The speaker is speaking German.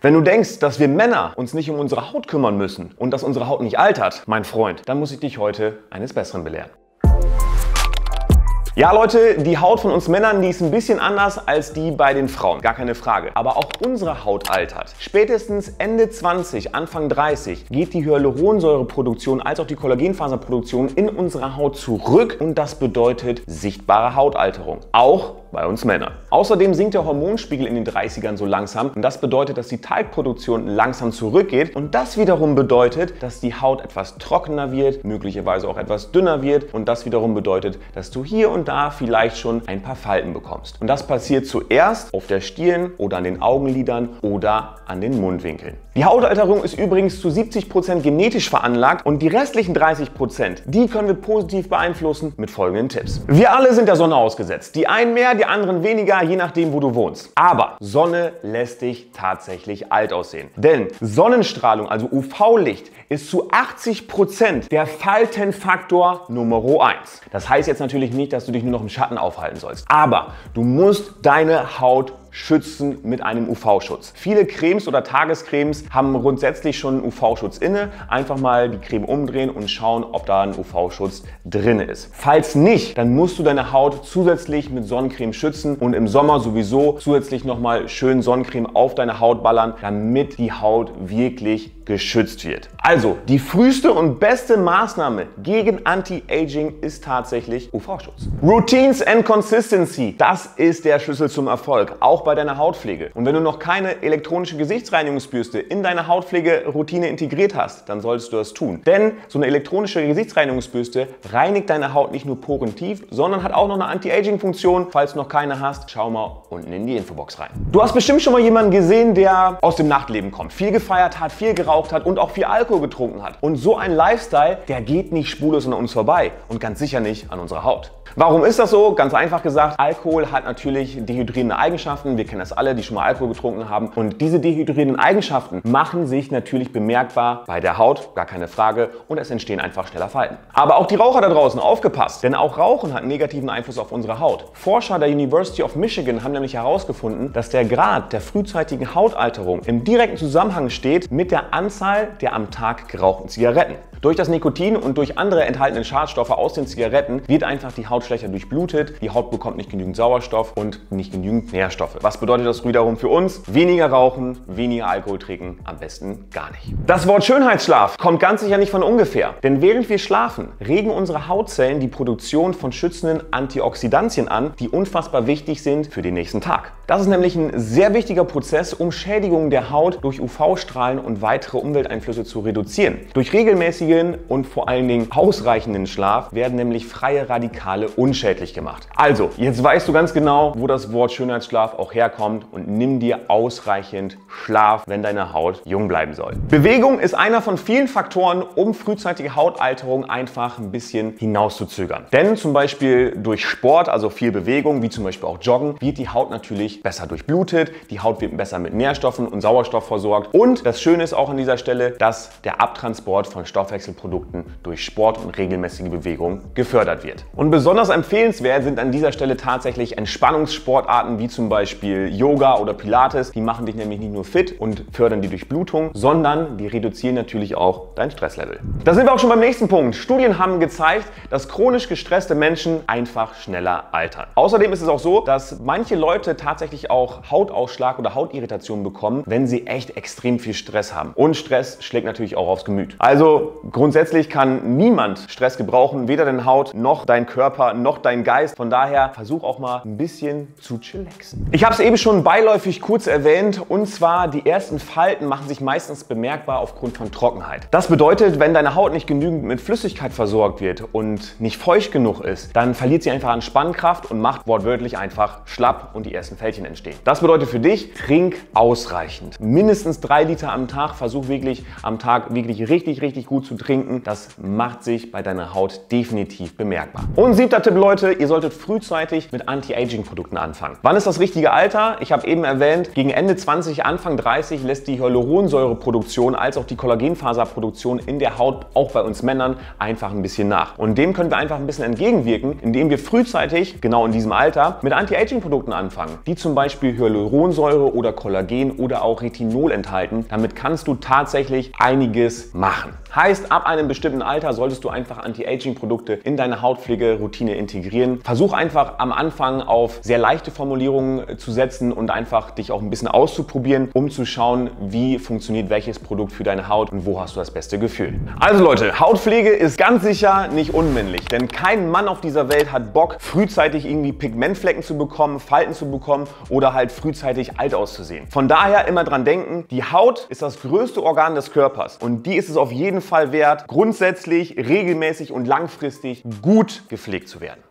Wenn du denkst, dass wir Männer uns nicht um unsere Haut kümmern müssen und dass unsere Haut nicht altert, mein Freund, dann muss ich dich heute eines Besseren belehren. Ja, Leute, die Haut von uns Männern, die ist ein bisschen anders als die bei den Frauen. Gar keine Frage. Aber auch unsere Haut altert. Spätestens Ende 20, Anfang 30 geht die Hyaluronsäureproduktion als auch die Kollagenfaserproduktion in unserer Haut zurück und das bedeutet sichtbare Hautalterung. Auch bei uns Männern. Außerdem sinkt der Hormonspiegel in den 30ern so langsam und das bedeutet, dass die Talgproduktion langsam zurückgeht und das wiederum bedeutet, dass die Haut etwas trockener wird, möglicherweise auch etwas dünner wird und das wiederum bedeutet, dass du hier und da vielleicht schon ein paar Falten bekommst. Und das passiert zuerst auf der Stirn oder an den Augenlidern oder an den Mundwinkeln. Die Hautalterung ist übrigens zu 70 Prozent genetisch veranlagt und die restlichen 30%, Prozent, die können wir positiv beeinflussen mit folgenden Tipps. Wir alle sind der Sonne ausgesetzt. Die einen mehr, die anderen weniger, je nachdem, wo du wohnst. Aber Sonne lässt dich tatsächlich alt aussehen. Denn Sonnenstrahlung, also UV-Licht, ist zu 80 Prozent der Faltenfaktor Nummer 1. Das heißt jetzt natürlich nicht, dass du dich nur noch im Schatten aufhalten sollst. Aber du musst deine Haut schützen mit einem UV-Schutz. Viele Cremes oder Tagescremes haben grundsätzlich schon einen UV-Schutz inne. Einfach mal die Creme umdrehen und schauen, ob da ein UV-Schutz drin ist. Falls nicht, dann musst du deine Haut zusätzlich mit Sonnencreme schützen und im Sommer sowieso zusätzlich nochmal schön Sonnencreme auf deine Haut ballern, damit die Haut wirklich geschützt wird. Also, die früheste und beste Maßnahme gegen Anti-Aging ist tatsächlich UV-Schutz. Routines and Consistency, das ist der Schlüssel zum Erfolg, auch bei deiner Hautpflege. Und wenn du noch keine elektronische Gesichtsreinigungsbürste in deine Hautpflegeroutine integriert hast, dann solltest du das tun. Denn so eine elektronische Gesichtsreinigungsbürste reinigt deine Haut nicht nur porentief, sondern hat auch noch eine Anti-Aging-Funktion. Falls du noch keine hast, schau mal unten in die Infobox rein. Du hast bestimmt schon mal jemanden gesehen, der aus dem Nachtleben kommt, viel gefeiert hat, viel geraucht geraucht hat und auch viel Alkohol getrunken hat. Und so ein Lifestyle, der geht nicht spurlos an uns vorbei und ganz sicher nicht an unserer Haut. Warum ist das so? Ganz einfach gesagt, Alkohol hat natürlich dehydrierende Eigenschaften. Wir kennen das alle, die schon mal Alkohol getrunken haben. Und diese dehydrierenden Eigenschaften machen sich natürlich bemerkbar bei der Haut, gar keine Frage. Und es entstehen einfach schneller Falten. Aber auch die Raucher da draußen, aufgepasst! Denn auch Rauchen hat einen negativen Einfluss auf unsere Haut. Forscher der University of Michigan haben nämlich herausgefunden, dass der Grad der frühzeitigen Hautalterung im direkten Zusammenhang steht mit der Anzahl der am Tag gerauchten Zigaretten. Durch das Nikotin und durch andere enthaltene Schadstoffe aus den Zigaretten wird einfach die Haut schlechter durchblutet, die Haut bekommt nicht genügend Sauerstoff und nicht genügend Nährstoffe. Was bedeutet das wiederum für uns? Weniger rauchen, weniger Alkohol trinken, am besten gar nicht. Das Wort Schönheitsschlaf kommt ganz sicher nicht von ungefähr, denn während wir schlafen, regen unsere Hautzellen die Produktion von schützenden Antioxidantien an, die unfassbar wichtig sind für den nächsten Tag. Das ist nämlich ein sehr wichtiger Prozess, um Schädigungen der Haut durch UV-Strahlen und weitere Umwelteinflüsse zu reduzieren. Durch regelmäßige regelmäßigen und vor allen Dingen ausreichenden Schlaf werden nämlich freie Radikale unschädlich gemacht. Also, jetzt weißt du ganz genau, wo das Wort Schönheitsschlaf auch herkommt und nimm dir ausreichend Schlaf, wenn deine Haut jung bleiben soll. Bewegung ist einer von vielen Faktoren, um frühzeitige Hautalterung einfach ein bisschen hinauszuzögern. Denn zum Beispiel durch Sport, also viel Bewegung, wie zum Beispiel auch Joggen, wird die Haut natürlich besser durchblutet, die Haut wird besser mit Nährstoffen und Sauerstoff versorgt und das Schöne ist auch an dieser Stelle, dass der Abtransport von Stoffwechsel Stoffwechselprodukten durch Sport und regelmäßige Bewegung gefördert wird. Und besonders empfehlenswert sind an dieser Stelle tatsächlich Entspannungssportarten wie zum Beispiel Yoga oder Pilates. Die machen dich nämlich nicht nur fit und fördern die Durchblutung, sondern die reduzieren natürlich auch dein Stresslevel. Da sind wir auch schon beim nächsten Punkt. Studien haben gezeigt, dass chronisch gestresste Menschen einfach schneller altern. Außerdem ist es auch so, dass manche Leute tatsächlich auch Hautausschlag oder Hautirritation bekommen, wenn sie echt extrem viel Stress haben. Und Stress schlägt natürlich auch aufs Gemüt. Also Grundsätzlich kann niemand Stress gebrauchen, weder deine Haut noch dein Körper noch dein Geist. Von daher versuch auch mal ein bisschen zu chillaxen. Ich habe es eben schon beiläufig kurz erwähnt und zwar die ersten Falten machen sich meistens bemerkbar aufgrund von Trockenheit. Das bedeutet, wenn deine Haut nicht genügend mit Flüssigkeit versorgt wird und nicht feucht genug ist, dann verliert sie einfach an Spannkraft und macht wortwörtlich einfach schlapp und die ersten Fältchen entstehen. Das bedeutet für dich, trink ausreichend. Mindestens drei Liter am Tag. Versuch wirklich am Tag wirklich richtig, richtig gut zu trinken. Das macht sich bei deiner Haut definitiv bemerkbar. Und siebter Tipp, Leute, ihr solltet frühzeitig mit Anti-Aging-Produkten anfangen. Wann ist das richtige Alter? Ich habe eben erwähnt, gegen Ende 20, Anfang 30 lässt die Hyaluronsäureproduktion als auch die Kollagenfaserproduktion in der Haut, auch bei uns Männern, einfach ein bisschen nach. Und dem können wir einfach ein bisschen entgegenwirken, indem wir frühzeitig, genau in diesem Alter, mit Anti-Aging-Produkten anfangen, die zum Beispiel Hyaluronsäure oder Kollagen oder auch Retinol enthalten. Damit kannst du tatsächlich einiges machen. Heißt, ab einem bestimmten Alter solltest du einfach Anti-Aging-Produkte in deine Hautpflegeroutine integrieren. Versuch einfach am Anfang auf sehr leichte Formulierungen zu setzen und einfach dich auch ein bisschen auszuprobieren, um zu schauen, wie funktioniert welches Produkt für deine Haut und wo hast du das beste Gefühl. Also Leute, Hautpflege ist ganz sicher nicht unmännlich, denn kein Mann auf dieser Welt hat Bock, frühzeitig irgendwie Pigmentflecken zu bekommen, Falten zu bekommen oder halt frühzeitig alt auszusehen. Von daher immer dran denken, die Haut ist das größte Organ des Körpers und die ist es auf jeden Fall wert, grundsätzlich, regelmäßig und langfristig gut gepflegt zu werden.